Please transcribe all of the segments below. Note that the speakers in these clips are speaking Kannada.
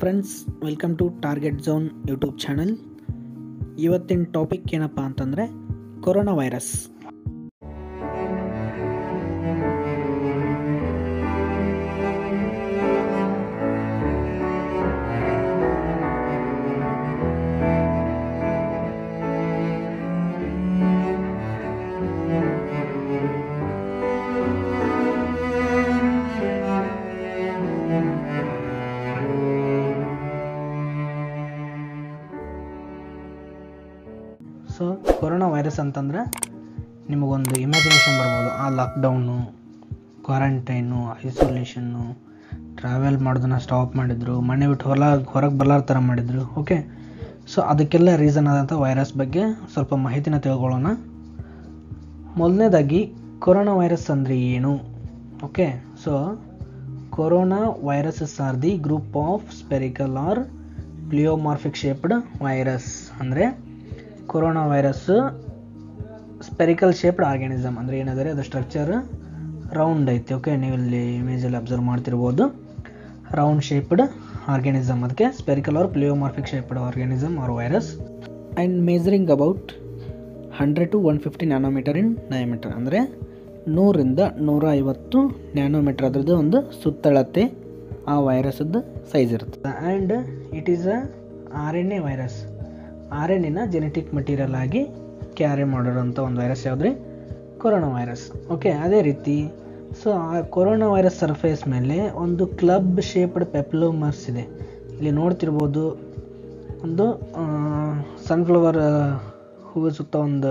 Friends welcome to target zone YouTube channel ಇವತ್ತಿನ ಟಾಪಿಕ್ ಏನಪ್ಪ ಅಂತಂದರೆ ಕೊರೋನಾ ವೈರಸ್ ವೈರಸ್ ಅಂತಂದರೆ ನಿಮಗೊಂದು ಇಮ್ಯಾಜಿನೇಷನ್ ಬರ್ಬೋದು. ಆ ಲಾಕ್ಡೌನು ಕ್ವಾರಂಟೈನು ಐಸೋಲೇಷನ್ನು ಟ್ರಾವೆಲ್ ಮಾಡೋದನ್ನ ಸ್ಟಾಪ್ ಮಾಡಿದರು, ಮನೆ ಬಿಟ್ಟು ಹೊರ ಹೊರಗೆ ಬರಲಾರ ಥರ ಮಾಡಿದರು ಓಕೆ ಸೊ ಅದಕ್ಕೆಲ್ಲ ರೀಸನ್ ಆದಂಥ ವೈರಸ್ ಬಗ್ಗೆ ಸ್ವಲ್ಪ ಮಾಹಿತಿನ ತಿಳ್ಕೊಳ್ಳೋಣ. ಮೊದಲನೇದಾಗಿ, ಕೊರೋನಾ ವೈರಸ್ ಅಂದರೆ ಏನು okay so coronaviruses are the group of spherical or pleomorphic shaped virus ಅಂದರೆ, corona virus spherical shaped organism ಅಂದರೆ ಏನಾದರೆ ಅದು ಸ್ಟ್ರಕ್ಚರ್ ರೌಂಡ್ ಐತಿ ಓಕೆ ನೀವು ಇಲ್ಲಿ ಇಮೇಜಲ್ಲಿ ಅಬ್ಸರ್ವ್ ಮಾಡ್ತಿರ್ಬೋದು. ರೌಂಡ್ ಶೇಪ್ಡ್ ಆರ್ಗ್ಯಾನಿಸಮ್ ಅದಕ್ಕೆ spherical or pleomorphic shaped organism or virus and measuring about hundred to one fifty nanometer in diameter ಅಂದರೆ ನೂರಿಂದ ನೂರ ಐವತ್ತು ನ್ಯಾನೋಮೀಟರ್ ಅದರದ್ದು ಒಂದು ಸುತ್ತಳತೆ ಆ ವೈರಸದ್ದು ಸೈಜ್ ಇರ್ತದೆ and it is a R N A virus R N ಎನ ಜೆನೆಟಿಕ್ ಮಟೀರಿಯಲ್ ಆಗಿ ಕ್ಯಾರಿ ಮಾಡಿರೋಂಥ ಒಂದು ವೈರಸ್ ಯಾವುದ್ರಿ ಕೊರೋನಾ ವೈರಸ್ ಓಕೆ ಅದೇ ರೀತಿ ಸೊ ಆ ಕೊರೋನಾ ವೈರಸ್ ಸರ್ಫೇಸ್ ಮೇಲೆ ಒಂದು ಕ್ಲಬ್ ಶೇಪ್ಡ್ ಪೆಪ್ಲೋಮರ್ಸ್ ಇದೆ. ಇಲ್ಲಿ ನೋಡ್ತಿರ್ಬೋದು, ಒಂದು ಸನ್ಫ್ಲವರ್ ಹೂವು ಸುತ್ತ ಒಂದು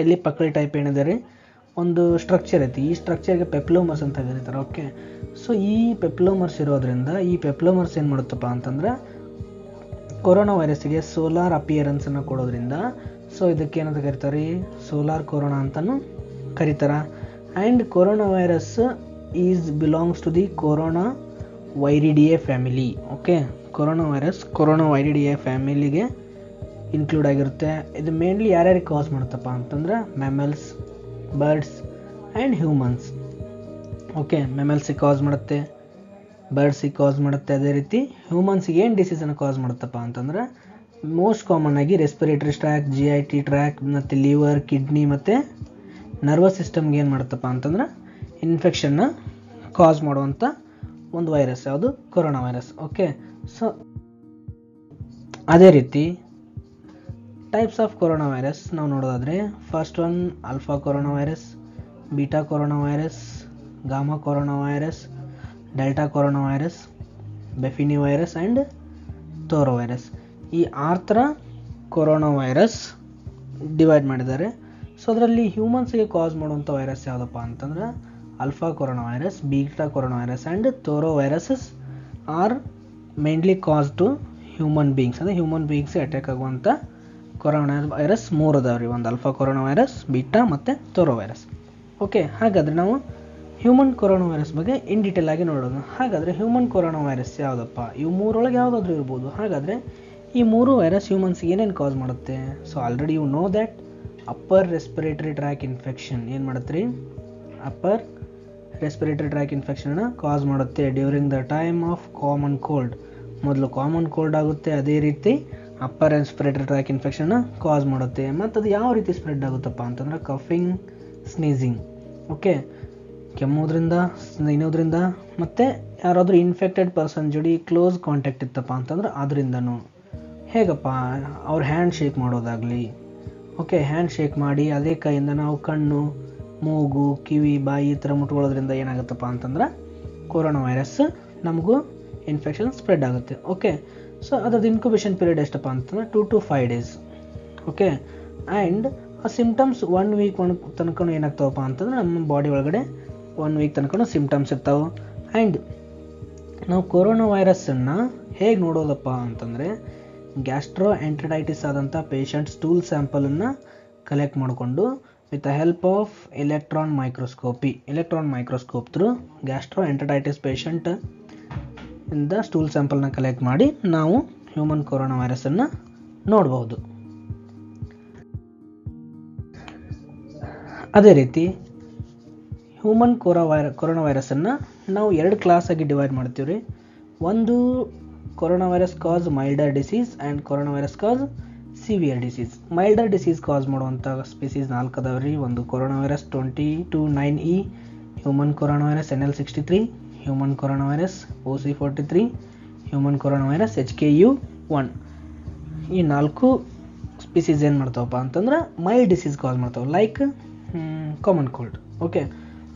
ಎಲ್ಲಿ ಪಕ್ಕಳಿ ಟೈಪ್ ಏನಿದೆ ರೀ? ಒಂದು ಸ್ಟ್ರಕ್ಚರ್ ಐತಿ. ಈ ಸ್ಟ್ರಕ್ಚರ್ಗೆ ಪೆಪ್ಲೋಮರ್ಸ್ ಅಂತ ಕರೀತಾರೆ. ಓಕೆ ಸೊ ಈ ಪೆಪ್ಲೋಮರ್ಸ್ ಇರೋದ್ರಿಂದ, ಈ ಪೆಪ್ಲೋಮರ್ಸ್ ಏನು ಮಾಡುತ್ತಪ್ಪ ಅಂತಂದ್ರೆ, ಕೊರೋನಾ ವೈರಸ್ಸಿಗೆ ಸೋಲಾರ್ ಅಪಿಯರೆನ್ಸನ್ನು ಕೊಡೋದ್ರಿಂದ ಸೊ ಇದಕ್ಕೆ ಏನಂತ ಕರೀತಾರೆ? ಸೋಲಾರ್ ಕೊರೋನಾ ಅಂತಲೂ ಕರೀತಾರೆ. And coronavirus is belongs to the coronaviridae family okay coronavirus coronaviridae ಫ್ಯಾಮಿಲಿಗೆ ಇನ್ಕ್ಲೂಡ್ ಆಗಿರುತ್ತೆ. ಇದು ಮೇನ್ಲಿ ಯಾರ್ಯಾರಿಗೆ ಕಾಸ್ ಮಾಡುತ್ತಪ್ಪ ಅಂತಂದ್ರೆ mammals birds and humans okay ಮೆಮಲ್ಸಿಗೆ cause ಮಾಡುತ್ತೆ. ಬರ್ಡ್ಸಿಗೆ ಕಾಸ್ ಮಾಡುತ್ತೆ. ಅದೇ ರೀತಿ ಹ್ಯೂಮನ್ಸಿಗೆ ಏನು ಡಿಸೀಸನ್ನು ಕಾಸ್ ಮಾಡುತ್ತಪ್ಪ ಅಂತಂದ್ರೆ ಮೋಸ್ಟ್ ಕಾಮನ್ ಆಗಿ respiratory tract G I T tract ಮತ್ತು ಲಿವರ್ ಕಿಡ್ನಿ ಮತ್ತು ನರ್ವಸ್ ಸಿಸ್ಟಮ್ಗೆ ಏನು ಮಾಡುತ್ತಪ್ಪ ಅಂತಂದ್ರೆ ಇನ್ಫೆಕ್ಷನ್ನ ಕಾಸ್ ಮಾಡುವಂಥ ಒಂದು ವೈರಸ್ ಯಾವುದು? ಕೊರೋನಾ ವೈರಸ್ ಓಕೆ ಸೊ ಅದೇ ರೀತಿ ಟೈಪ್ಸ್ ಆಫ್ ಕೊರೋನಾ ವೈರಸ್ ನಾವು ನೋಡೋದಾದರೆ first one alpha coronavirus beta coronavirus gamma coronavirus delta coronavirus bafinivirus and torovirus ಈ ಆರು ಥರ ಕೊರೋನಾ ವೈರಸ್ ಡಿವೈಡ್ ಮಾಡಿದ್ದಾರೆ. ಸೊ ಅದರಲ್ಲಿ ಹ್ಯೂಮನ್ಸ್ಗೆ ಕಾಸ್ ಮಾಡುವಂಥ ವೈರಸ್ ಯಾವುದಪ್ಪ ಅಂತಂದ್ರೆ alpha coronavirus beta coronavirus and toroviruses are mainly cause to human beings ಅಂದರೆ ಹ್ಯೂಮನ್ ಬೀಯಿಂಗ್ಸ್ಗೆ ಅಟ್ಯಾಕ್ ಆಗುವಂಥ ಕೊರೋನಾ ವೈರಸ್ ಮೂರು ಅದಾವ್ರಿ ಒಂದು ಅಲ್ಫಾ ಕೊರೋನಾ ವೈರಸ್ ಬೀಟಾ ಮತ್ತು ತೋರೋ ವೈರಸ್ ಓಕೆ ಹಾಗಾದರೆ ನಾವು ಹ್ಯೂಮನ್ ಕೊರೋನಾ ವೈರಸ್ ಬಗ್ಗೆ ಇನ್ ಡೀಟೇಲ್ ಆಗಿ ನೋಡೋದು ಹಾಗಾದರೆ ಹ್ಯೂಮನ್ ಕೊರೋನಾ ವೈರಸ್ ಯಾವುದಪ್ಪ? ಇವು ಮೂರೊಳಗೆ ಯಾವುದಾದ್ರೂ ಇರ್ಬೋದು. ಹಾಗಾದರೆ ಈ ಮೂರು ವೈರಸ್ ಹ್ಯೂಮನ್ಸ್ ಏನೇನು ಕಾಸ್ ಮಾಡುತ್ತೆ? So already you know that upper respiratory tract infection ಏನು ಮಾಡುತ್ತೆ ರೀ? ಅಪ್ಪರ್ ರೆಸ್ಪಿರೇಟರಿ ಟ್ರ್ಯಾಕ್ ಇನ್ಫೆಕ್ಷನ್ನ ಕಾಸ್ ಮಾಡುತ್ತೆ during the time of common cold ಮೊದಲು ಕಾಮನ್ ಕೋಲ್ಡ್ ಆಗುತ್ತೆ, ಅದೇ ರೀತಿ ಅಪ್ಪರ್ ರೆಸ್ಪಿರೇಟರಿ ಟ್ರ್ಯಾಕ್ ಇನ್ಫೆಕ್ಷನ್ನ ಕಾಸ್ ಮಾಡುತ್ತೆ. ಮತ್ತು ಅದು ಯಾವ ರೀತಿ ಸ್ಪ್ರೆಡ್ ಆಗುತ್ತಪ್ಪ ಅಂತಂದ್ರೆ ಕಫಿಂಗ್ ಸ್ನೀಸಿಂಗ್ ಓಕೆ ಕೆಮ್ಮೋದ್ರಿಂದ ಇನ್ನೋದ್ರಿಂದ ಮತ್ತು ಯಾರಾದರೂ ಇನ್ಫೆಕ್ಟೆಡ್ ಪರ್ಸನ್ ಜೋಡಿ ಕ್ಲೋಸ್ ಕಾಂಟ್ಯಾಕ್ಟ್ ಇತ್ತಪ್ಪ ಅಂತಂದ್ರೆ ಅದರಿಂದನೂ. ಹೇಗಪ್ಪ, ಅವ್ರು ಹ್ಯಾಂಡ್ ಶೇಕ್ ಮಾಡೋದಾಗಲಿ. ಓಕೆ ಹ್ಯಾಂಡ್ ಶೇಕ್ ಮಾಡಿ ಅದೇ ಕೈಯಿಂದ ನಾವು ಕಣ್ಣು, ಮೂಗು, ಕಿವಿ, ಬಾಯಿ ಈ ಥರ ಮುಟ್ಕೊಳ್ಳೋದ್ರಿಂದ ಏನಾಗುತ್ತಪ್ಪ ಅಂತಂದ್ರೆ ಕೊರೋನಾ ವೈರಸ್ ನಮಗೂ ಇನ್ಫೆಕ್ಷನ್ ಸ್ಪ್ರೆಡ್ ಆಗುತ್ತೆ. ಓಕೆ ಸೊ ಅದ್ರದ್ದು ಇನ್ಕ್ಯುಬೇಷನ್ ಪೀರಿಯಡ್ ಎಷ್ಟಪ್ಪ ಅಂತಂದ್ರೆ two to five days okay and ಆ ಸಿಮ್ಟಮ್ಸ್ ಒನ್ ವೀಕ್ ಒನ್ ತನಕ ಏನಾಗ್ತಾವಪ್ಪ ಅಂತಂದ್ರೆ ನಮ್ಮ ಬಾಡಿ ಒಳಗಡೆ ಒನ್ ವೀಕ್ ತನಕ ಸಿಮ್ಟಮ್ಸ್ ಇರ್ತಾವೆ. ಆ್ಯಂಡ್ ನಾವು ಕೊರೋನಾ ವೈರಸ್ಸನ್ನು ಹೇಗೆ ನೋಡೋದಪ್ಪ ಅಂತಂದರೆ ಗ್ಯಾಸ್ಟ್ರೋ ಎಂಟ್ರಡೈಟಿಸ್ ಆದಂಥ ಪೇಷಂಟ್ ಸ್ಟೂಲ್ ಸ್ಯಾಂಪಲನ್ನು ಕಲೆಕ್ಟ್ ಮಾಡಿಕೊಂಡು with the help of electron microscopy electron microscope through gastroenteritis patient ಇಂದ ಸ್ಟೂಲ್ ಸ್ಯಾಂಪಲ್ನ ಕಲೆಕ್ಟ್ ಮಾಡಿ ನಾವು ಹ್ಯೂಮನ್ ಕೊರೋನಾ ವೈರಸನ್ನು ನೋಡಬಹುದು. ಅದೇ ರೀತಿ ಹ್ಯೂಮನ್ ಕೊರೋ ವೈರ ಕೊರೋನಾ ವೈರಸನ್ನು ನಾವು ಎರಡು ಕ್ಲಾಸಾಗಿ ಡಿವೈಡ್ ಮಾಡ್ತೀವಿ ರೀ ಒಂದು coronavirus cause milder disease and coronavirus cause severe disease milder disease cause ಮಾಡುವಂಥ ಸ್ಪೀಸೀಸ್ ನಾಲ್ಕು ಅದಾವ್ರಿ ಒಂದು coronavirus twenty two nine E human coronavirus N L sixty three human coronavirus O C forty three human coronavirus H K U one ಈ ನಾಲ್ಕು ಸ್ಪೀಸೀಸ್ ಏನು ಮಾಡ್ತಾವಪ್ಪ ಅಂತಂದ್ರೆ ಮೈಲ್ಡ್ ಡಿಸೀಸ್ ಕಾಸ್ ಮಾಡ್ತಾವೆ. ಲೈಕ್ ಕಾಮನ್ ಕೋಲ್ಡ್ ಓಕೆ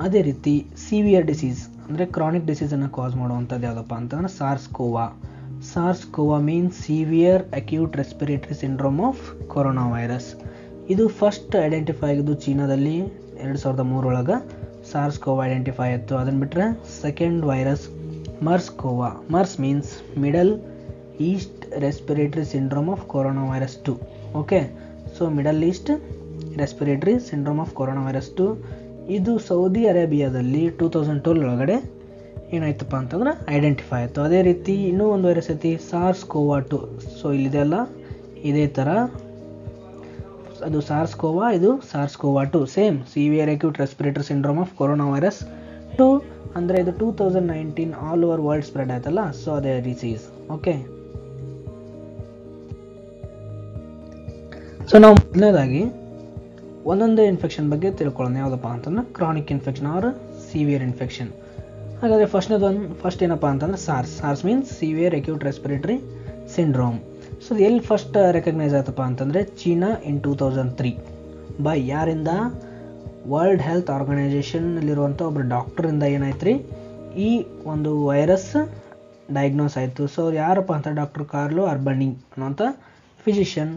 ಅದೇ ರೀತಿ ಸಿವಿಯರ್ ಡಿಸೀಸ್ ಅಂದರೆ ಕ್ರಾನಿಕ್ ಡಿಸೀಸನ್ನು ಕಾಸ್ ಮಾಡುವಂಥದ್ದು ಯಾವುದಪ್ಪ ಅಂತಂದ್ರೆ SARS CoV SARS means severe acute respiratory syndrome of coronavirus ಇದು ಫಸ್ಟ್ ಐಡೆಂಟಿಫೈ ಆಗಿದ್ದು ಚೀನಾದಲ್ಲಿ ಎರಡು ಸಾವಿರದ ಮೂರೊಳಗೆ ಸಾರ್ಸ್ ಕೋವಾ ಐಡೆಂಟಿಫೈ ಆಯಿತು. ಅದನ್ನು ಬಿಟ್ಟರೆ second virus MERS CoV MERS means Middle East respiratory syndrome of coronavirus two okay so Middle East respiratory syndrome of coronavirus two ಇದು ಸೌದಿ ಅರೇಬಿಯಾದಲ್ಲಿ ಟೂ ತೌಸಂಡ್ ಟ್ವೆಲ್ ಒಳಗಡೆ ಏನಾಯ್ತಪ್ಪ ಅಂತಂದ್ರೆ ಐಡೆಂಟಿಫೈ ಆಯಿತು. ಅದೇ ರೀತಿ ಇನ್ನೂ ಒಂದು ವೈರಸ್ ಐತಿ ಸಾರ್ಸ್ ಕೋವಾ ಟು ಸೊ ಇಲ್ಲಿದೆಲ್ಲ ಇದೇ ಥರ ಅದು ಸಾರ್ಸ್ ಕೋವಾ ಇದು SARS CoV two same severe acute respirator syndrome of coronavirus two ಅಂದರೆ ಇದು two thousand nineteen all over world spread ಆಯ್ತಲ್ಲ ಸೊ ಅದೇ ಡಿಸೀಸ್ ಓಕೆ ಸೊ ನಾವು ಮೊದಲನೇದಾಗಿ ಒಂದೊಂದೇ ಇನ್ಫೆಕ್ಷನ್ ಬಗ್ಗೆ ತಿಳ್ಕೊಳ್ಳೋಣ. ಯಾವುದಪ್ಪ ಅಂತಂದ್ರೆ chronic infection or severe infection ಹಾಗಾದರೆ ಫಸ್ಟ್ನೇದು ಒಂದು ಫಸ್ಟ್ ಏನಪ್ಪ ಅಂತಂದ್ರೆ SARS SARS means severe acute respiratory syndrome so ಎಲ್ಲಿ ಫಸ್ಟ್ ರೆಕಗ್ನೈಸ್ ಆಯ್ತಪ್ಪ ಅಂತಂದರೆ China in two thousand three by, ಯಾರಿಂದ? ವರ್ಲ್ಡ್ ಹೆಲ್ತ್ ಆರ್ಗನೈಸೇಷನ್ನಲ್ಲಿರುವಂಥ ಒಬ್ಬರು ಡಾಕ್ಟ್ರಿಂದ ಏನಾಯ್ತು ರೀ ಈ ಒಂದು ವೈರಸ್ ಡಯಾಗ್ನೋಸ್ ಆಯಿತು. ಸೊ ಅವ್ರು ಯಾರಪ್ಪ ಅಂತ? ಡಾಕ್ಟರ್ ಕಾರ್ಲು ಅರ್ಬನಿ ಅನ್ನೋಂಥ ಫಿಸಿಷಿಯನ್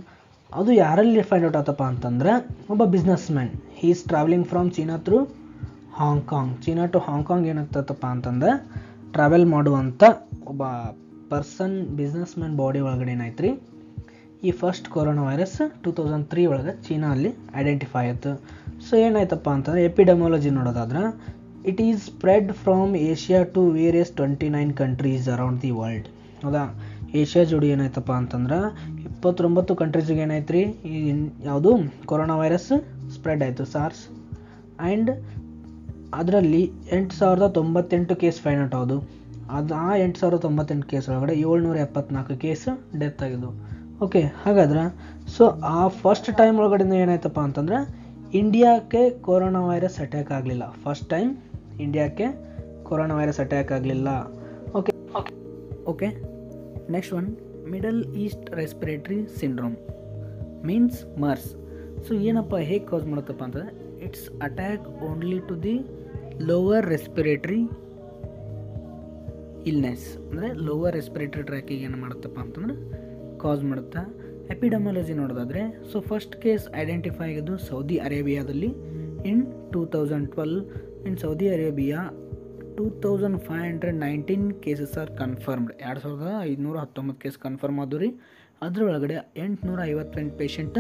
ಅದು ಯಾರಲ್ಲಿ ಫೈಂಡ್ ಔಟ್ ಆತಪ್ಪ ಅಂತಂದ್ರೆ ಒಬ್ಬ businessman he is travelling from China through Hong Kong China to Hong Kong ಏನಾಗ್ತದಪ್ಪ ಅಂತಂದ್ರೆ ಟ್ರಾವೆಲ್ ಮಾಡುವಂಥ ಒಬ್ಬ ಪರ್ಸನ್ ಬಿಸ್ನೆಸ್ ಮ್ಯಾನ್ ಬಾಡಿ ಒಳಗಡೆ ಏನಾಯ್ತು ಈ first coronavirus two thousand three ಒಳಗೆ ಚೀನಾ ಅಲ್ಲಿ ಐಡೆಂಟಿಫೈ ಆಯಿತು. ಸೊ ಏನಾಯ್ತಪ್ಪ ಅಂತಂದ್ರೆ ಎಪಿಡೆಮಾಲಜಿ ನೋಡೋದಾದ್ರೆ it is spread from Asia to various twenty nine countries around the world ಹೌದಾ? ಏಷ್ಯಾ ಜೋಡಿ ಏನಾಯ್ತಪ್ಪ ಅಂತಂದ್ರೆ, ಇಪ್ಪತ್ತೊಂಬತ್ತು ಕಂಟ್ರೀಸಿಗೆ ಏನಾಯ್ತು ರೀ ಈ ಯಾವುದು? ಕೊರೋನಾ ವೈರಸ್ ಸ್ಪ್ರೆಡ್ ಆಯಿತು ಸಾರ್ಸ್ ಆ್ಯಂಡ್ ಅದರಲ್ಲಿ ಎಂಟು ಸಾವಿರದ ತೊಂಬತ್ತೆಂಟು ಕೇಸ್ ಫೈನ್ ಔಟ್ ಆದು ಅದು ಆ ಎಂಟು ಸಾವಿರದ ತೊಂಬತ್ತೆಂಟು ಕೇಸ್ ಒಳಗಡೆ ಏಳ್ನೂರ ಎಪ್ಪತ್ನಾಲ್ಕು ಕೇಸ್ ಡೆತ್ ಆಗಿದ್ದು ಓಕೆ ಹಾಗಾದ್ರೆ ಸೊ ಆ ಫಸ್ಟ್ ಟೈಮ್ ಒಳಗಡೆ ಏನಾಯ್ತಪ್ಪ ಅಂತಂದ್ರೆ, ಇಂಡಿಯಾಕ್ಕೆ ಕೊರೋನಾ ವೈರಸ್ ಅಟ್ಯಾಕ್ ಆಗಲಿಲ್ಲ. ಫಸ್ಟ್ ಟೈಮ್ ಇಂಡಿಯಾಕ್ಕೆ ಕೊರೋನಾ ವೈರಸ್ ಅಟ್ಯಾಕ್ ಆಗಲಿಲ್ಲ. Okay okay okay next one Middle East respiratory syndrome means MERS so ಏನಪ್ಪ, ಹೇಗೆ ಕಾಸ್ ಮಾಡುತ್ತಪ್ಪ ಅಂತಂದರೆ it's attack only to the lower respiratory illness ಅಂದರೆ ಲೋವರ್ ರೆಸ್ಪಿರೇಟರಿ ಟ್ರ್ಯಾಕಿಗೆ ಏನು ಮಾಡುತ್ತಪ್ಪ ಅಂತಂದ್ರೆ ಕಾಸ್ ಮಾಡುತ್ತಾ? ಎಪಿಡಮಾಲಜಿ ನೋಡೋದಾದರೆ ಸೊ ಫಸ್ಟ್ ಕೇಸ್ ಐಡೆಂಟಿಫೈ ಆಗಿದ್ದು ಸೌದಿ ಅರೇಬಿಯಾದಲ್ಲಿ in two thousand twelve in Saudi Arabia two thousand five hundred nineteen cases are confirmed ಎರಡು ಸಾವಿರದ ಐದುನೂರ ಹತ್ತೊಂಬತ್ತು ಕೇಸ್ ಕನ್ಫರ್ಮ್ ಆದವು ರೀ. ಅದರೊಳಗಡೆ ಎಂಟುನೂರ ಐವತ್ತೆಂಟು ಪೇಷಂಟ್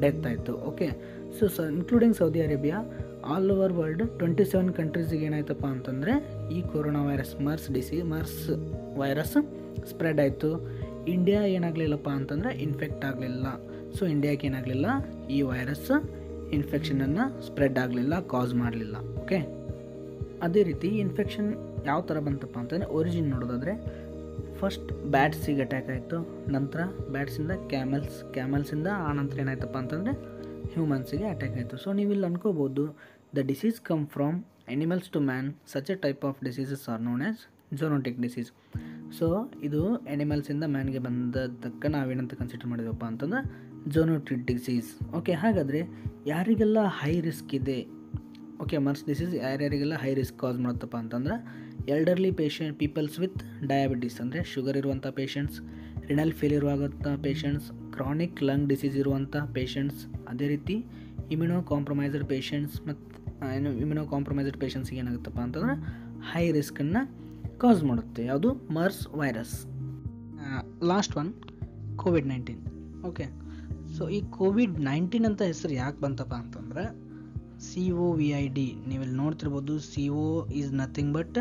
ಡೆತ್ ಆಯಿತು ಓಕೆ ಸೊ ಸ including Saudi Arabia all over world twenty seven ಕಂಟ್ರೀಸಿಗೆ ಏನಾಯ್ತಪ್ಪ ಅಂತಂದರೆ, ಈ ಕೊರೋನಾ ವೈರಸ್ ಮರ್ಸ್ ಡಿಸಿ ಮರ್ಸ್ ವೈರಸ್ ಸ್ಪ್ರೆಡ್ ಆಯಿತು. ಇಂಡಿಯಾ ಏನಾಗಲಿಲ್ಲಪ್ಪ ಅಂತಂದರೆ ಇನ್ಫೆಕ್ಟ್ ಆಗಲಿಲ್ಲ. ಸೊ ಇಂಡಿಯಾಕ್ಕೆ ಏನಾಗಲಿಲ್ಲ? ಈ ವೈರಸ್ ಇನ್ಫೆಕ್ಷನನ್ನು ಸ್ಪ್ರೆಡ್ ಆಗಲಿಲ್ಲ ಕಾಸ್ ಮಾಡಲಿಲ್ಲ. ಓಕೆ ಅದೇ ರೀತಿ ಇನ್ಫೆಕ್ಷನ್ ಯಾವ ಥರ ಬಂತಪ್ಪ ಅಂತಂದರೆ ಒರಿಜಿನ್ ನೋಡೋದಾದರೆ ಫಸ್ಟ್ ಬ್ಯಾಟ್ಸಿಗೆ ಅಟ್ಯಾಕ್ ಆಯಿತು. ನಂತರ ಬ್ಯಾಟ್ಸಿಂದ ಕ್ಯಾಮಲ್ಸ್ ಕ್ಯಾಮಲ್ಸಿಂದ ಆನಂತರ ನಂತರ ಏನಾಯ್ತಪ್ಪ ಅಂತಂದರೆ ಹ್ಯೂಮನ್ಸಿಗೆ ಅಟ್ಯಾಕ್ ಆಯಿತು. ಸೊ ನೀವು ಇಲ್ಲಿ ಅನ್ಕೋಬೋದು the disease come from animals to man such a type of diseases are known as zoonotic disease so ಇದು ಎನಿಮಲ್ಸಿಂದ ಮ್ಯಾನ್ಗೆ ಬಂದದ್ದಕ್ಕೆ ನಾವೇನಂತ ಕನ್ಸಿಡರ್ ಮಾಡಿದ್ವಪ್ಪ ಅಂತಂದ್ರೆ ಜೋನೋಟಿಕ್ ಡಿಸೀಸ್ ಓಕೆ ಹಾಗಾದರೆ ಯಾರಿಗೆಲ್ಲ ಹೈ ರಿಸ್ಕ್ ಇದೆ? ಓಕೆ ಮರ್ಸ್ ಡಿಸೀಸ್ ಯಾರ್ಯಾರಿಗೆಲ್ಲ ಹೈ ರಿಸ್ಕ್ ಕಾಸ್ ಮಾಡುತ್ತಪ್ಪ ಅಂತಂದ್ರೆ elderly patient peoples with diabetes ಅಂದರೆ ಶುಗರ್ ಇರುವಂಥ ಪೇಷಂಟ್ಸ್ ರಿನಲ್ ಫೇಲಿಯರ್ ಆಗುವಂಥ ಪೇಷಂಟ್ಸ್ ಕ್ರಾನಿಕ್ ಲಂಗ್ ಡಿಸೀಸ್ ಇರುವಂಥ ಪೇಷಂಟ್ಸ್ ಅದೇ ರೀತಿ ಇಮ್ಯುನೋ ಕಾಂಪ್ರಮೈಸ್ಡ್ ಪೇಷಂಟ್ಸ್ ಮತ್ತು ಏನು ಇಮ್ಯುನೋ ಕಾಂಪ್ರಮೈಸ್ಡ್ ಪೇಷಂಟ್ಸ್ಗೆ ಏನಾಗುತ್ತಪ್ಪ ಅಂತಂದ್ರೆ ಹೈ ರಿಸ್ಕನ್ನು ಕಾಸ್ ಮಾಡುತ್ತೆ. ಯಾವುದು? MERS virus last one Covid nineteen okay so ಈ ಕೋವಿಡ್ ನೈನ್ಟೀನ್ ಅಂತ ಹೆಸರು ಯಾಕೆ ಬಂತಪ್ಪ ಅಂತಂದರೆ C O V I D ನೀವಿಲ್ಲಿ ನೋಡ್ತಿರ್ಬೋದು C O is nothing but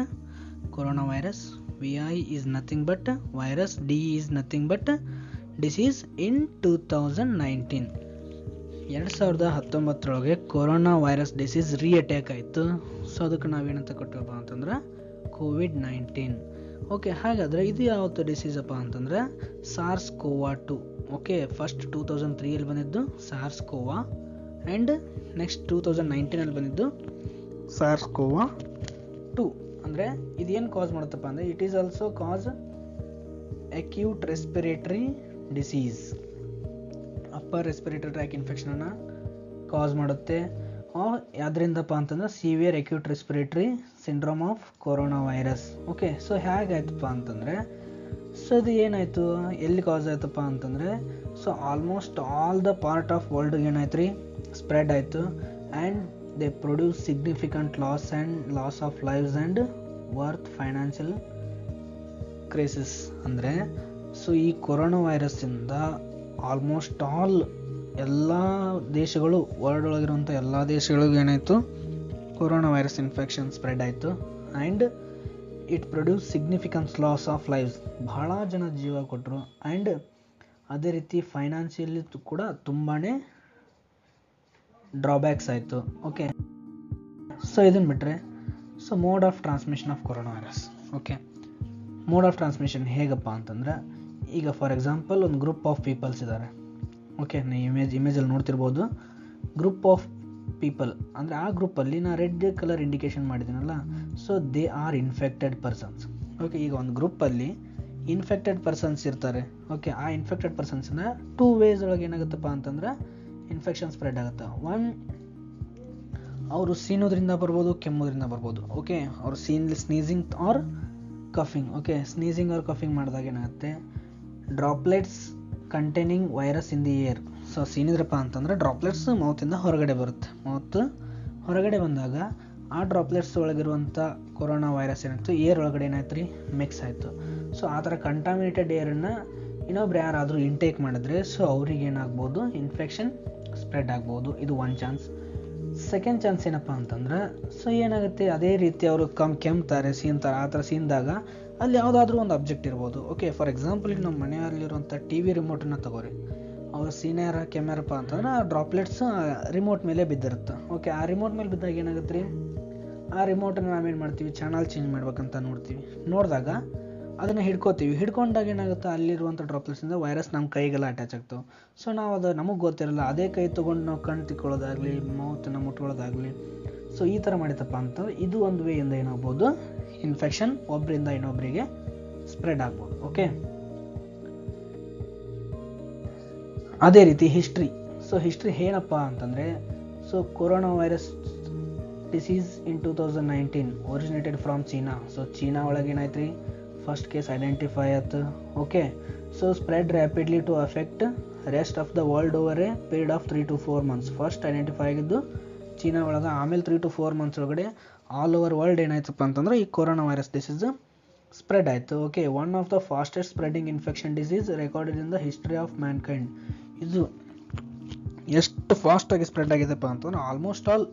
V I is nothing but virus D is nothing but disease in two thousand nineteen ಎರಡು ಸಾವಿರದ ಹತ್ತೊಂಬತ್ತರೊಳಗೆ ಕೊರೋನಾ ವೈರಸ್ ಡಿಸೀಸ್ ರೀ ಅಟ್ಯಾಕ್ ಆಯಿತು. ಸೊ ಅದಕ್ಕೆ ನಾವೇನಂತ ಕೊಟ್ಟಿವಪ್ಪ ಅಂತಂದ್ರೆ ಕೋವಿಡ್ ನೈನ್ಟೀನ್ ಓಕೆ ಹಾಗಾದರೆ ಇದು ಯಾವತ್ತು ಡಿಸೀಸ್ ಅಪ್ಪ ಅಂತಂದರೆ SARS CoV two okay first two thousand ತ್ರೀಯಲ್ಲಿ ಬಂದಿದ್ದು SARS CoV and next two thousand ನೈನ್ಟೀನಲ್ಲಿ ಬಂದಿದ್ದು ಸಾರ್ಸ್ ಕೋವಾ ಟು ಅಂದರೆ ಇದೇನು ಕಾಸ್ ಮಾಡುತ್ತಪ್ಪ ಅಂದರೆ it is also cause acute respiratory disease upper respiratory tract ಇನ್ಫೆಕ್ಷನನ್ನು cause ಮಾಡುತ್ತೆ. ಯಾವ್ದರಿಂದಪ್ಪ ಅಂತಂದ್ರೆ severe acute respiratory syndrome of coronavirus okay so ಹೇಗಾಯ್ತಪ್ಪ ಅಂತಂದರೆ ಸೊ ಇದು ಏನಾಯಿತು? ಎಲ್ಲಿ ಕಾಸ್ ಆಯ್ತಪ್ಪ ಅಂತಂದರೆ so almost all the part of ವರ್ಲ್ಡ್ಗೆ ಏನಾಯ್ತು ರೀ? ಸ್ಪ್ರೆಡ್ ಆಯಿತು. And they produce significant loss and loss of lives and worth financial crisis ಅಂದರೆ ಸೊ ಈ ಕೊರೋನಾ ವೈರಸ್ಸಿಂದ ಆಲ್ಮೋಸ್ಟ್ ಆಲ್ ಎಲ್ಲ ದೇಶಗಳು ವರ್ಲ್ಡ್ ಒಳಗಿರುವಂಥ ಎಲ್ಲ ದೇಶಗಳಿಗೂ ಏನಾಯಿತು? ಕೊರೋನಾ ವೈರಸ್ ಇನ್ಫೆಕ್ಷನ್ ಸ್ಪ್ರೆಡ್ ಆಯಿತು. And it produce significance loss of lifes ಬಹಳ ಜನ ಜೀವ ಕೊಟ್ಟರು ಆ್ಯಂಡ್ ಅದೇ ರೀತಿ ಫೈನಾನ್ಷಿಯಲಿ ಕೂಡ ತುಂಬಾ ಡ್ರಾಬ್ಯಾಕ್ಸ್ ಆಯಿತು. ಓಕೆ ಸೊ ಇದನ್ನು ಬಿಟ್ಟರೆ so mode of transmission of corona virus okay mode of transmission ಹೇಗಪ್ಪ ಅಂತಂದ್ರೆ, ಈಗ ಫಾರ್ ಎಕ್ಸಾಂಪಲ್ ಒಂದು ಗ್ರೂಪ್ ಆಫ್ ಪೀಪಲ್ಸ್ ಇದ್ದಾರೆ ಓಕೆ ನೀವು ಇಮೇಜ್ ಇಮೇಜಲ್ಲಿ ನೋಡ್ತಿರ್ಬೋದು. ಗ್ರೂಪ್ ಆಫ್ ಪೀಪಲ್ ಅಂದರೆ ಆ ಗ್ರೂಪಲ್ಲಿ ನಾನು red colour indication ಮಾಡಿದ್ದೀನಲ್ಲ so they are infected persons okay ಈಗ ಒಂದು ಗ್ರೂಪಲ್ಲಿ ಇನ್ಫೆಕ್ಟೆಡ್ ಪರ್ಸನ್ಸ್ ಇರ್ತಾರೆ. ಓಕೆ ಆ ಇನ್ಫೆಕ್ಟೆಡ್ ಪರ್ಸನ್ಸ್ನ ಟೂ ವೇಸ್ ಒಳಗೆ ಏನಾಗುತ್ತಪ್ಪ ಅಂತಂದ್ರೆ ಇನ್ಫೆಕ್ಷನ್ ಸ್ಪ್ರೆಡ್ ಆಗುತ್ತೆ? ಒನ್ ಅವರು ಸೀನೋದ್ರಿಂದ ಬರ್ಬೋದು, ಕೆಮ್ಮೋದ್ರಿಂದ ಬರ್ಬೋದು ಓಕೆ ಅವ್ರು scene sneezing or coughing okay sneezing or coughing ಮಾಡಿದಾಗ ಏನಾಗುತ್ತೆ? Droplets containing virus in the air so ಸೀನಿದ್ರಪ್ಪ ಅಂತಂದ್ರೆ ಡ್ರಾಪ್ಲೆಟ್ಸ್ ಮೌತಿಂದ ಹೊರಗಡೆ ಬರುತ್ತೆ. ಮೌತ್ ಹೊರಗಡೆ ಬಂದಾಗ ಆ ಡ್ರಾಪ್ಲೆಟ್ಸ್ ಒಳಗಿರುವಂಥ ಕೊರೋನಾ ವೈರಸ್ ಏನಾಯಿತು ಏರ್ ಒಳಗಡೆ ಏನಾಯ್ತು ರೀ ಮಿಕ್ಸ್ ಆಯಿತು. ಸೊ ಆ ಥರ ಕಂಟಾಮಿನೇಟೆಡ್ ಏರನ್ನು ಇನ್ನೊಬ್ರು ಯಾರಾದರೂ ಇಂಟೇಕ್ ಮಾಡಿದ್ರೆ ಸೊ ಅವ್ರಿಗೆ ಏನಾಗ್ಬೋದು ಇನ್ಫೆಕ್ಷನ್ ಸ್ಪ್ರೆಡ್ ಆಗ್ಬೋದು. ಇದು ಒನ್ ಚಾನ್ಸ್ ಸೆಕೆಂಡ್ ಚಾನ್ಸ್ ಏನಪ್ಪ ಅಂತಂದ್ರೆ ಸೊ ಏನಾಗುತ್ತೆ, ಅದೇ ರೀತಿ ಅವರು ಕಮ್, ಕೆಮ್ತಾರೆ, ಸೀನ್ತಾರೆ, ಆ ಥರ ಸೀನ್ದಾಗ ಅಲ್ಲಿ ಯಾವುದಾದ್ರೂ ಒಂದು ಅಬ್ಜೆಕ್ಟ್ ಇರ್ಬೋದು. ಓಕೆ ಫಾರ್ ಎಕ್ಸಾಂಪಲ್ ಈಗ ನಮ್ಮ ಮನೆಯಲ್ಲಿರುವಂಥ ಟಿ ವಿ ರಿಮೋಟನ್ನು ತಗೋರಿ. ಅವ್ರು ಸೀನಿಯರ್ ಕೆಮ್ಯಾರಪ್ಪ ಅಂತಂದ್ರೆ, ಆ ಡ್ರಾಪ್ಲೆಟ್ಸ್ ರಿಮೋಟ್ ಮೇಲೆ ಬಿದ್ದಿರುತ್ತೆ. ಓಕೆ ಆ ರಿಮೋಟ್ ಮೇಲೆ ಬಿದ್ದಾಗ ಏನಾಗುತ್ತೆ ರೀ? ಆ ರಿಮೋಟನ್ನು ನಾವೇನು ಮಾಡ್ತೀವಿ? ಚಾನಲ್ ಚೇಂಜ್ ಮಾಡ್ಬೇಕಂತ ನೋಡ್ತೀವಿ. ನೋಡಿದಾಗ ಅದನ್ನು ಹಿಡ್ಕೋತೀವಿ. ಹಿಡ್ಕೊಂಡಾಗ ಏನಾಗುತ್ತೆ? ಅಲ್ಲಿರುವಂಥ ಡ್ರಾಪ್ಲೆಟ್ಸಿಂದ ವೈರಸ್ ನಮ್ಮ ಕೈಗೆಲ್ಲ ಅಟ್ಯಾಚ್ ಆಗ್ತವೆ. ಸೊ ನಾವು ಅದು ನಮಗೆ ಗೊತ್ತಿರಲ್ಲ. ಅದೇ ಕೈ ತೊಗೊಂಡು ನಾವು ಕಣ್ಣು ತಿಕ್ಕೊಳ್ಳೋದಾಗಲಿ ಮೌತನ್ನು ಮುಟ್ಕೊಳ್ಳೋದಾಗಲಿ. ಸೊ ಈ ಥರ ಮಾಡಿತಪ್ಪ ಅಂತ ಇದು ಒಂದು ವೇಯಿಂದ ಏನಾಗ್ಬೋದು? ಇನ್ಫೆಕ್ಷನ್ ಒಬ್ಬರಿಂದ ಇನ್ನೊಬ್ಬರಿಗೆ ಸ್ಪ್ರೆಡ್ ಆಗ್ಬೋದು. ಓಕೆ ಅದೇ ರೀತಿ ಹಿಸ್ಟ್ರಿ ಸೊ ಹಿಸ್ಟ್ರಿ ಏನಪ್ಪ ಅಂತಂದರೆ so corona virus disease in two thousand nineteen originated from China. So China ಒಳಗೆ ಏನಾಯ್ತು ರೀ ಫಸ್ಟ್ ಕೇಸ್ ಐಡೆಂಟಿಫೈ ಆಯ್ತು okay so spread rapidly to affect rest of the world over a period of three to four months first identify ಆಗಿದ್ದು, ಚೀನಾ ಒಳಗೆ ಆಮೇಲೆ ತ್ರೀ ಟು ಫೋರ್ ಮಂತ್ಸ್ ಒಳಗಡೆ ಆಲ್ ಓವರ್ ವರ್ಲ್ಡ್ ಏನಾಯ್ತಪ್ಪ ಅಂತಂದ್ರೆ ಈ ಕೊರೋನಾ ವೈರಸ್ ಡಿಸೀಸ್ ಸ್ಪ್ರೆಡ್ ಆಯಿತು. Okay one of the fastest spreading infection disease recorded in the history of mankind ಇದು ಎಷ್ಟು ಫಾಸ್ಟಾಗಿ ಸ್ಪ್ರೆಡ್ ಆಗಿದೆಪ್ಪ ಅಂತಂದ್ರೆ almost all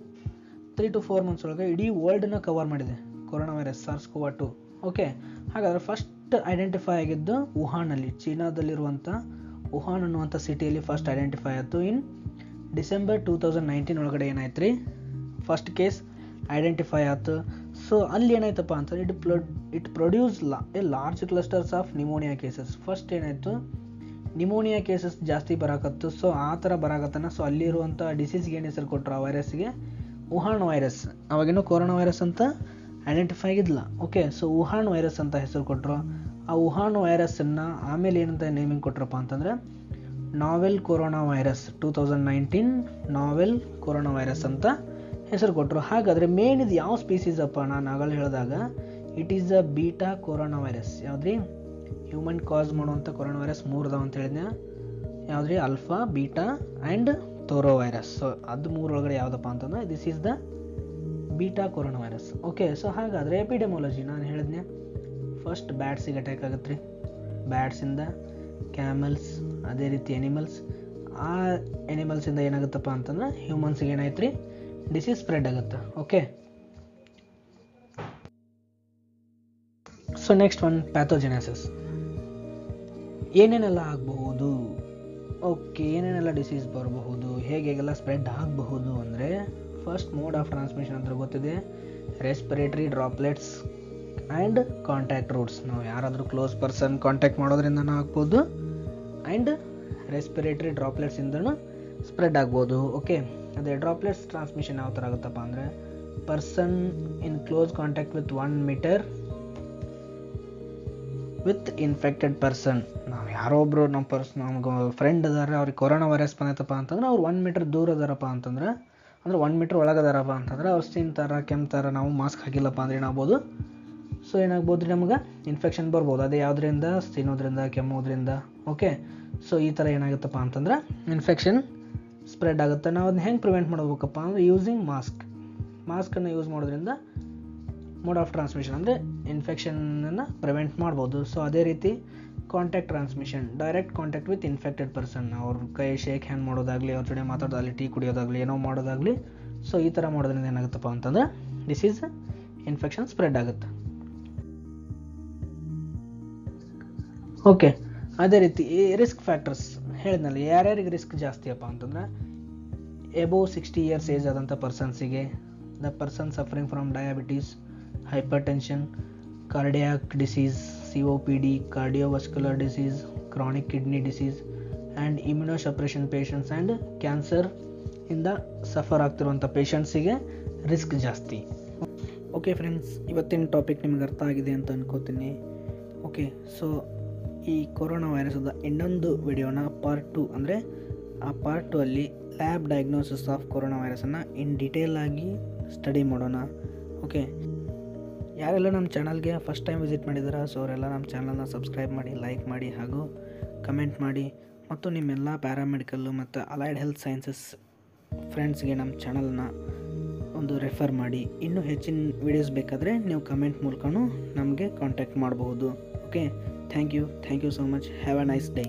three to four months ಒಳಗೆ ಇಡೀ ವರ್ಲ್ಡನ್ನ ಕವರ್ ಮಾಡಿದೆ. Corona virus SARS two okay ಹಾಗಾದರೆ ಫಸ್ಟ್ ಐಡೆಂಟಿಫೈ ಆಗಿದ್ದು ವುಹಾನಲ್ಲಿ ಚೀನಾದಲ್ಲಿರುವಂಥ ವುಹಾನ್ ಅನ್ನುವಂಥ ಸಿಟಿಯಲ್ಲಿ ಫಸ್ಟ್ ಐಡೆಂಟಿಫೈ ಆಯಿತು. In December two thousand nineteen ಒಳಗಡೆ ಏನಾಯ್ತು ರೀ ಫಸ್ಟ್ ಕೇಸ್ ಐಡೆಂಟಿಫೈ ಆಯ್ತು. ಸೊ ಅಲ್ಲಿ ಏನಾಯ್ತಪ್ಪ ಅಂತಂದ್ರೆ ಇಟ್ ಪ್ಲೊ it produce law a large clusters of pneumonia cases first ಏನಾಯಿತು? ನಿಮೋನಿಯಾ ಕೇಸಸ್ ಜಾಸ್ತಿ ಬರಾಕತ್ತು. ಸೊ ಆ ಥರ ಬರಾಕತ್ತಾನ. ಸೊ ಅಲ್ಲಿರುವಂಥ ಡಿಸೀಸ್ಗೆ ಏನು ಹೆಸರು ಕೊಟ್ಟರು ಆ ವೈರಸ್ಗೆ ವುಹಾನ್ ವೈರಸ್ ಅವಾಗೇನು ಕೊರೋನಾ ವೈರಸ್ ಅಂತ? ಐಡೆಂಟಿಫೈ ಆಗಿದ್ದಿಲ್ಲ. ಓಕೆ ಸೊ ವುಹಾನ್ ವೈರಸ್ ಅಂತ ಹೆಸರು ಕೊಟ್ಟರು ಆ ವುಹಾನ್ ವೈರಸ್ಸನ್ನು ಆಮೇಲೆ ಏನಂತ ನೇಮಿಂಗ್ ಕೊಟ್ರಪ್ಪ ಅಂತಂದರೆ novel corona virus two thousand nineteen novel corona virus ಅಂತ ಹೆಸರು ಕೊಟ್ಟರು ಹಾಗಾದರೆ ಮೇನ್ ಇದು ಯಾವ ಸ್ಪೀಸೀಸ್ ಅಪ್ಪ ನಾನು ಆಗಲೇ ಹೇಳಿದಾಗ it is a beta corona virus ಯಾವುದ್ರಿ? ಹ್ಯೂಮನ್ ಕಾಸ್ ಮಾಡುವಂಥ ಕೊರೋನಾ ವೈರಸ್ ಮೂರು ಅದಾವ ಅಂತ ಹೇಳಿದ್ನ. ಯಾವುದ್ರಿ? ಅಲ್ಫಾ ಬೀಟಾ ಆ್ಯಂಡ್ ತೋರೋ ವೈರಸ್ ಸೊ ಅದು ಮೂರೊಳಗಡೆ ಯಾವುದಪ್ಪ ಅಂತಂದ್ರೆ this is the beta corona virus okay so ಹಾಗಾದರೆ ಎಪಿಡೆಮೊಲಜಿ ನಾನು ಹೇಳಿದ್ನೆ. ಫಸ್ಟ್ ಬ್ಯಾಟ್ಸಿಗೆ ಅಟ್ಯಾಕ್ ಆಗುತ್ತೆ ರೀ ಬ್ಯಾಟ್ಸಿಂದ ಕ್ಯಾಮಲ್ಸ್ ಅದೇ ರೀತಿ ಎನಿಮಲ್ಸ್ ಆ ಎನಿಮಲ್ಸಿಂದ ಏನಾಗುತ್ತಪ್ಪ ಅಂತಂದ್ರೆ ಹ್ಯೂಮನ್ಸ್ಗೆ ಏನಾಯ್ತು ರೀ ಡಿಸೀಸ್ ಸ್ಪ್ರೆಡ್ ಆಗುತ್ತೆ. Okay so next one pathogenesis ಏನೇನೆಲ್ಲ ಆಗಬಹುದು? ಓಕೆ ಏನೇನೆಲ್ಲ ಡಿಸೀಸ್ ಬರಬಹುದು? ಹೇಗೆ ಹೇಗೆಲ್ಲ ಸ್ಪ್ರೆಡ್ ಆಗಬಹುದು ಅಂದರೆ ಫಸ್ಟ್ ಮೋಡ್ ಆಫ್ ಟ್ರಾನ್ಸ್ಮಿಷನ್ ಅಂತ ಗೊತ್ತಿದೆ. Respiratory droplets and contact routes ನಾವು ಯಾರಾದರೂ ಕ್ಲೋಸ್ ಪರ್ಸನ್ ಕಾಂಟ್ಯಾಕ್ಟ್ ಮಾಡೋದ್ರಿಂದನೂ ಆಗ್ಬೋದು. ಆ್ಯಂಡ್ ರೆಸ್ಪಿರೇಟರಿ ಡ್ರಾಪ್ಲೆಟ್ಸಿಂದನೂ ಸ್ಪ್ರೆಡ್ ಆಗ್ಬೋದು. ಓಕೆ ಅದೇ ಡ್ರಾಪ್ಲೆಟ್ಸ್ ಟ್ರಾನ್ಸ್ಮಿಷನ್ ಯಾವ ಥರ ಆಗುತ್ತಪ್ಪ ಅಂದರೆ person in close contact with one metre with infected person ನಾವು ಯಾರೋ ಒಬ್ಬರು ನಮ್ಮ ಪರ್ಸ್ ನಮ್ಗೆ ಫ್ರೆಂಡ್ ಅದಾರ ಅವ್ರಿಗೆ ಕೊರೋನಾ ವೈರಸ್ ಬಂದೈತಪ್ಪ ಅಂತಂದ್ರೆ ಅವ್ರು ಒನ್ ಮೀಟರ್ ದೂರ ಅದಾರಪ್ಪ ಅಂತಂದ್ರೆ ಅಂದ್ರೆ ಒನ್ ಮೀಟ್ರ್ ಒಳಗದಾರಪ್ಪ ಅಂತಂದ್ರೆ ಅವ್ರು ತಿಂತಾರ ಕೆಮ್ತಾರ ನಾವು ಮಾಸ್ಕ್ ಹಾಕಿಲ್ಲಪ್ಪ ಅಂದ್ರೆ ಏನಾಗ್ಬೋದು? ಸೊ ಏನಾಗ್ಬೋದು ರೀ ನಮ್ಗೆ? ಇನ್ಫೆಕ್ಷನ್ ಬರ್ಬೋದು. ಅದೇ ಯಾವುದರಿಂದ? ತಿನ್ನೋದ್ರಿಂದ ಕೆಮ್ಮೋದ್ರಿಂದ ಓಕೆ ಸೊ ಈ ಥರ ಏನಾಗುತ್ತಪ್ಪ ಅಂತಂದ್ರೆ ಇನ್ಫೆಕ್ಷನ್ ಸ್ಪ್ರೆಡ್ ಆಗುತ್ತೆ. ನಾವು ಅದನ್ನ ಹೆಂಗೆ ಪ್ರಿವೆಂಟ್ ಮಾಡಬೇಕಪ್ಪ ಅಂದ್ರೆ ಯೂಸಿಂಗ್ ಮಾಸ್ಕ್ ಮಾಸ್ಕನ್ನು ಯೂಸ್ ಮಾಡೋದ್ರಿಂದ ಮೋಡ್ ಆಫ್ ಟ್ರಾನ್ಸ್ಮಿಷನ್ ಅಂದರೆ ಇನ್ಫೆಕ್ಷನನ್ನು ಪ್ರಿವೆಂಟ್ ಮಾಡ್ಬೋದು. ಸೊ ಅದೇ ರೀತಿ contact transmission direct contact with infected person ಅವ್ರ ಕೈ ಶೇಕ್ ಹ್ಯಾಂಡ್ ಮಾಡೋದಾಗಲಿ, ಅವ್ರ ಜೊತೆ ಮಾತಾಡೋದಾಗಲಿ, ಟೀ ಕುಡಿಯೋದಾಗಲಿ, ಏನೋ ಮಾಡೋದಾಗಲಿ. ಸೊ ಈ ಥರ ಮಾಡೋದ್ರಿಂದ ಏನಾಗುತ್ತಪ್ಪ ಅಂತಂದ್ರೆ ದಿಸ್ ಈಸ್ ಇನ್ಫೆಕ್ಷನ್ ಸ್ಪ್ರೆಡ್ ಆಗುತ್ತೆ. ಓಕೆ ಅದೇ ರೀತಿ ಈ ರಿಸ್ಕ್ ಫ್ಯಾಕ್ಟರ್ಸ್ ಹೇಳಿದ್ನಲ್ಲ, ಯಾರ್ಯಾರಿಗೆ ರಿಸ್ಕ್ ಜಾಸ್ತಿಯಪ್ಪ ಅಂತಂದ್ರೆ ಎಬೋವ್ ಸಿಕ್ಸ್ಟಿ ಇಯರ್ಸ್ ಏಜ್ ಆದಂಥ ಪರ್ಸನ್ಸಿಗೆ the person suffering from diabetes hypertension cardiac disease D cardiovascular disease chronic kidney disease and immunosuppression patients and cancer ಇಂದ ಸಫರ್ ಆಗ್ತಿರುವಂಥ ಪೇಷಂಟ್ಸಿಗೆ ರಿಸ್ಕ್ ಜಾಸ್ತಿ. ಓಕೆ ಫ್ರೆಂಡ್ಸ್ ಇವತ್ತಿನ ಟಾಪಿಕ್ ನಿಮ್ಗೆ ಅರ್ಥ ಆಗಿದೆ ಅಂತ ಅನ್ಕೋತೀನಿ. ಓಕೆ ಸೊ ಈ ಕೊರೋನಾ ವೈರಸ್ದ ಇನ್ನೊಂದು ವಿಡಿಯೋನ ಪಾರ್ಟ್ ಟು ಅಂದರೆ ಆ ಪಾರ್ಟ್ ಟು ಅಲ್ಲಿ ಲ್ಯಾಬ್ ಡಯಾಗ್ನೋಸಿಸ್ ಆಫ್ ಕೊರೋನಾ ವೈರಸನ್ನು ಇನ್ ಡೀಟೇಲ್ ಆಗಿ ಸ್ಟಡಿ ಮಾಡೋಣ. ಓಕೆ ಯಾರೆಲ್ಲ ನಮ್ಮ ಚಾನಲ್ಗೆ ಫಸ್ಟ್ ಟೈಮ್ ವಿಸಿಟ್ ಮಾಡಿದಾರ, ಸೊ ಅವರೆಲ್ಲ ನಮ್ಮ ಚಾನಲ್ನ ಸಬ್ಸ್ಕ್ರೈಬ್ ಮಾಡಿ, ಲೈಕ್ ಮಾಡಿ ಹಾಗೂ ಕಮೆಂಟ್ ಮಾಡಿ. ಮತ್ತು ನಿಮ್ಮೆಲ್ಲ ಪ್ಯಾರಾಮೆಡಿಕಲ್ಲು ಮತ್ತು ಅಲೈಡ್ ಹೆಲ್ತ್ ಸೈನ್ಸಸ್ ಫ್ರೆಂಡ್ಸ್ಗೆ ನಮ್ಮ ಚಾನಲ್ನ ಒಂದು ರೆಫರ್ ಮಾಡಿ. ಇನ್ನೂ ಹೆಚ್ಚಿನ ವೀಡಿಯೋಸ್ ಬೇಕಾದರೆ ನೀವು ಕಮೆಂಟ್ ಮೂಲಕನೂ ನಮಗೆ ಕಾಂಟ್ಯಾಕ್ಟ್ ಮಾಡಬಹುದು okay? Thank you. Thank you so much. Have a nice day.